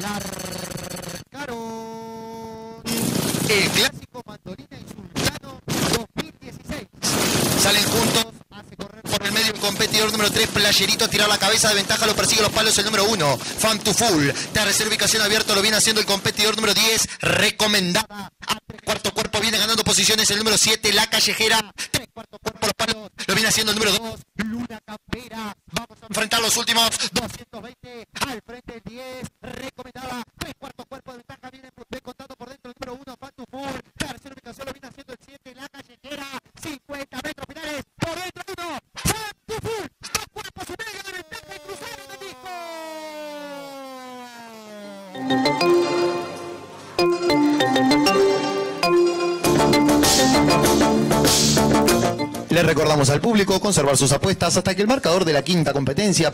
Largaron el clásico Mandolina y Sultano 2016. Salen juntos Hace correr por el medio el competidor número 3, Playerito, a tirar la cabeza de ventaja, lo persigue los palos el número 1, Fan to Full. Ubicación abierto, lo viene haciendo el competidor número 10, recomendada. A tres cuarto cuerpo viene ganando posiciones el número 7, La Callejera. Tres cuarto cuerpo los palos, lo viene haciendo el número 2, Luna Campera. Vamos a enfrentar los últimos 220 al frente Le recordamos al público conservar sus apuestas hasta que el marcador de la quinta competencia